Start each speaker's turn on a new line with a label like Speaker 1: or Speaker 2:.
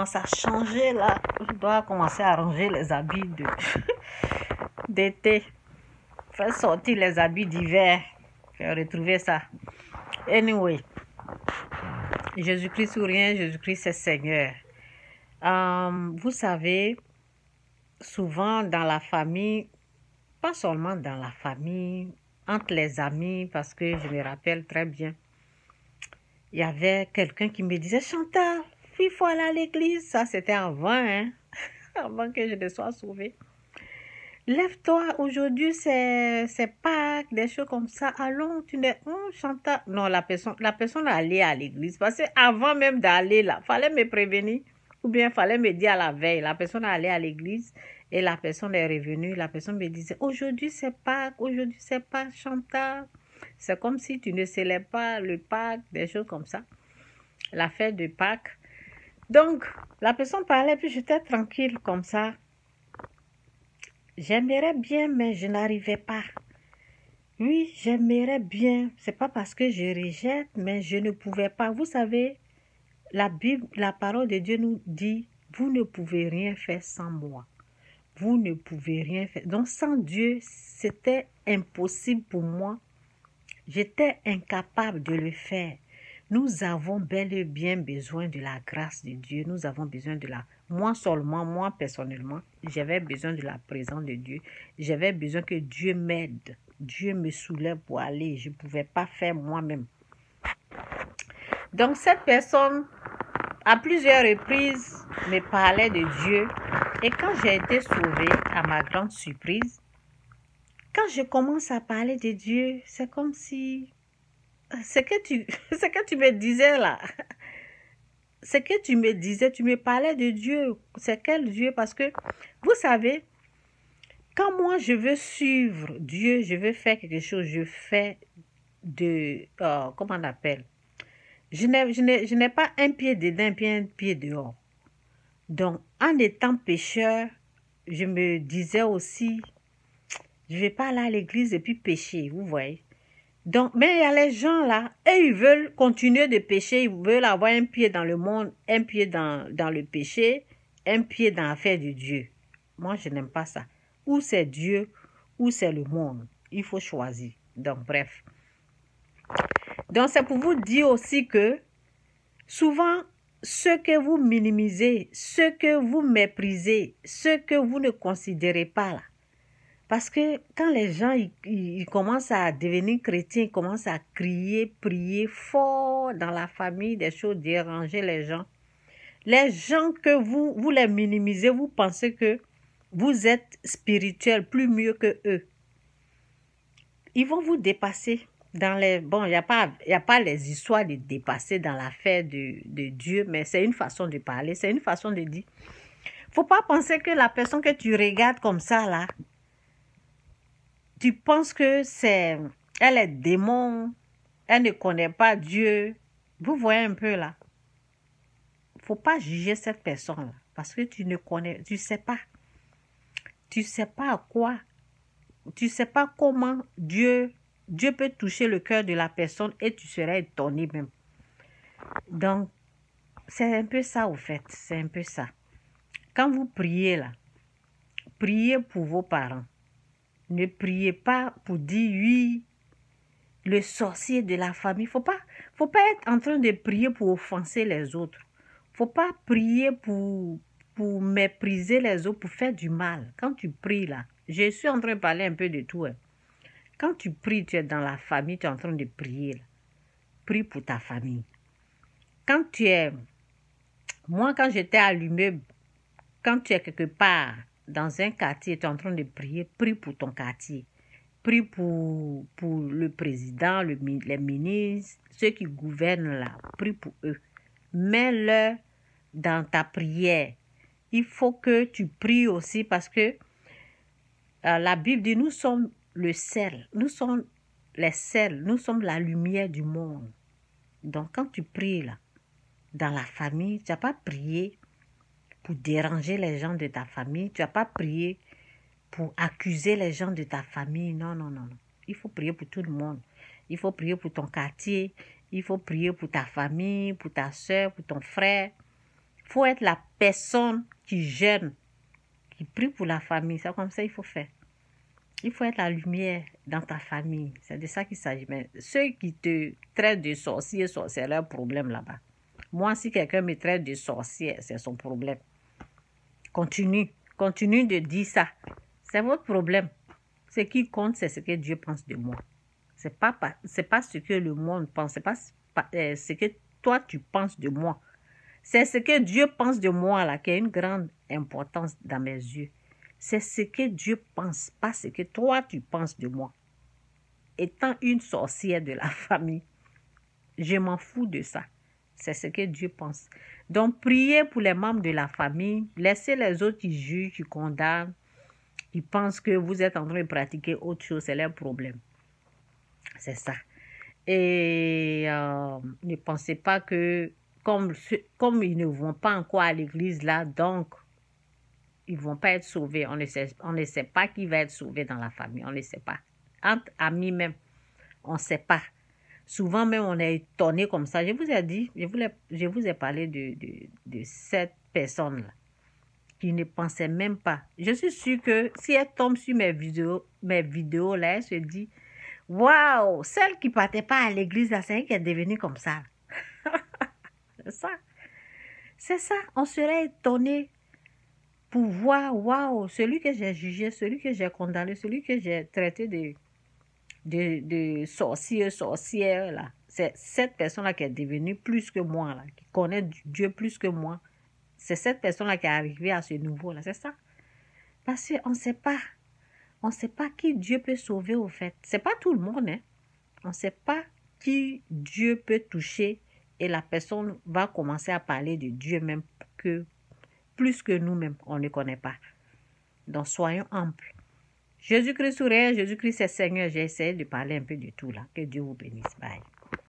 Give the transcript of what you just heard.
Speaker 1: à changer là. Je dois commencer à ranger les habits d'été. Faire sortir les habits d'hiver. J'ai retrouvé ça. Anyway. Jésus-Christ ou rien, Jésus-Christ c'est Seigneur. Euh, vous savez, souvent dans la famille, pas seulement dans la famille, entre les amis, parce que je me rappelle très bien, il y avait quelqu'un qui me disait, Chantal, il faut aller à l'église. Ça, c'était avant, hein? avant que je ne sois sauvée. Lève-toi, aujourd'hui c'est Pâques, des choses comme ça. Allons, tu n'es. Oh, Chantal. Non, la personne, la personne allait à l'église. Parce que avant même d'aller là, fallait me prévenir. Ou bien fallait me dire à la veille. La personne allait à l'église et la personne est revenue. La personne me disait Aujourd'hui c'est Pâques, aujourd'hui c'est Pâques, Chantal. C'est comme si tu ne célèbres pas le Pâques, des choses comme ça. La fête de Pâques. Donc, la personne parlait, puis j'étais tranquille comme ça. J'aimerais bien, mais je n'arrivais pas. Oui, j'aimerais bien. C'est pas parce que je rejette, mais je ne pouvais pas. Vous savez, la Bible, la parole de Dieu nous dit, vous ne pouvez rien faire sans moi. Vous ne pouvez rien faire. Donc, sans Dieu, c'était impossible pour moi. J'étais incapable de le faire. Nous avons bel et bien besoin de la grâce de Dieu. Nous avons besoin de la... Moi seulement, moi personnellement, j'avais besoin de la présence de Dieu. J'avais besoin que Dieu m'aide. Dieu me soulève pour aller. Je ne pouvais pas faire moi-même. Donc cette personne, à plusieurs reprises, me parlait de Dieu. Et quand j'ai été sauvée, à ma grande surprise, quand je commence à parler de Dieu, c'est comme si ce que tu, me disais là, ce que tu me disais, tu me parlais de Dieu. C'est quel Dieu? Parce que, vous savez, quand moi je veux suivre Dieu, je veux faire quelque chose, je fais de, euh, comment on appelle? Je n'ai pas un pied dedans, pied, un pied dehors. Donc, en étant pécheur, je me disais aussi, je ne vais pas aller à l'église et puis pécher, vous voyez. Donc, mais il y a les gens là, et ils veulent continuer de pécher, ils veulent avoir un pied dans le monde, un pied dans, dans le péché, un pied dans l'affaire de Dieu. Moi, je n'aime pas ça. Ou c'est Dieu, ou c'est le monde. Il faut choisir. Donc, bref. Donc, c'est pour vous dire aussi que souvent, ce que vous minimisez, ce que vous méprisez, ce que vous ne considérez pas là, parce que quand les gens ils, commencent à devenir chrétiens, ils commencent à crier, prier fort dans la famille, des choses déranger les gens. Les gens que vous, vous les minimisez, vous pensez que vous êtes spirituel plus mieux que eux. Ils vont vous dépasser dans les... Bon, il n'y a, pas, a pas les histoires de dépasser dans l'affaire de, de Dieu, mais c'est une façon de parler, c'est une façon de dire. faut pas penser que la personne que tu regardes comme ça, là, tu penses que c'est elle est démon, elle ne connaît pas Dieu. Vous voyez un peu là. Faut pas juger cette personne là parce que tu ne connais, tu sais pas. Tu sais pas à quoi. Tu sais pas comment Dieu Dieu peut toucher le cœur de la personne et tu serais étonné même. Donc c'est un peu ça au fait, c'est un peu ça. Quand vous priez là, priez pour vos parents. Ne priez pas pour dire oui, le sorcier de la famille. Faut pas, faut pas être en train de prier pour offenser les autres. Faut pas prier pour, pour mépriser les autres, pour faire du mal. Quand tu pries là, je suis en train de parler un peu de tout. Hein. Quand tu pries, tu es dans la famille, tu es en train de prier. Prie pour ta famille. Quand tu es... Moi, quand j'étais allumé, quand tu es quelque part, dans un quartier, tu es en train de prier, prie pour ton quartier. Prie pour, pour le président, le, les ministres, ceux qui gouvernent là. Prie pour eux. Mets-le dans ta prière. Il faut que tu pries aussi parce que euh, la Bible dit nous sommes le sel, nous sommes les sels, nous sommes la lumière du monde. Donc quand tu pries là, dans la famille, tu n'as pas prié pour déranger les gens de ta famille. Tu n'as pas prié pour accuser les gens de ta famille. Non, non, non, non. Il faut prier pour tout le monde. Il faut prier pour ton quartier. Il faut prier pour ta famille, pour ta soeur, pour ton frère. faut être la personne qui gêne, qui prie pour la famille. C'est comme ça qu'il faut faire. Il faut être la lumière dans ta famille. C'est de ça qu'il s'agit. Mais ceux qui te traitent de sorcier, c'est leur problème là-bas. Moi, si quelqu'un me traite de sorcier, c'est son problème. Continue. Continue de dire ça. C'est votre problème. Ce qui compte, c'est ce que Dieu pense de moi. Ce n'est pas, pas ce que le monde pense. Ce n'est pas, euh, ce que toi, tu penses de moi. C'est ce que Dieu pense de moi là qui a une grande importance dans mes yeux. C'est ce que Dieu pense, pas ce que toi tu penses de moi. Étant une sorcière de la famille, je m'en fous de ça. C'est ce que Dieu pense. Donc, priez pour les membres de la famille. Laissez les autres qui jugent, qui condamnent, qui pensent que vous êtes en train de pratiquer autre chose. C'est leur problème. C'est ça. Et euh, ne pensez pas que comme, ils ne vont pas encore à l'église là, donc ils vont pas être sauvés. Ne on ne sait pas qui va être sauvé dans la famille. On ne sait pas. Entre amis même, on ne sait pas. Souvent même, on est étonné comme ça. Je vous ai dit, je vous ai, je vous ai parlé de, de, cette personne-là qui ne pensait même pas. Je suis sûre que si elle tombe sur mes vidéos, mes vidéos là, elle se dit, waouh, celle qui partait pas à l'église, c'est elle qui est devenue comme ça. c'est ça. C'est ça. On serait étonné pour voir, waouh, celui que j'ai jugé, celui que j'ai condamné, celui que j'ai traité de, de, de sorcier, sorcière, là. C'est cette personne-là qui est devenue plus que moi, là, qui connaît Dieu plus que moi. C'est cette personne-là qui est arrivée à ce niveau-là, c'est ça? Parce qu'on ne sait pas. On ne sait pas qui Dieu peut sauver, au fait. C'est pas tout le monde, hein. On ne sait pas qui Dieu peut toucher et la personne va commencer à parler de Dieu même que plus que nous-mêmes, on ne connaît pas. Donc soyons amples. Jésus-Christ sourire, Jésus-Christ est Seigneur. J'ai essayé de parler un peu de tout là. Que Dieu vous bénisse. Bye.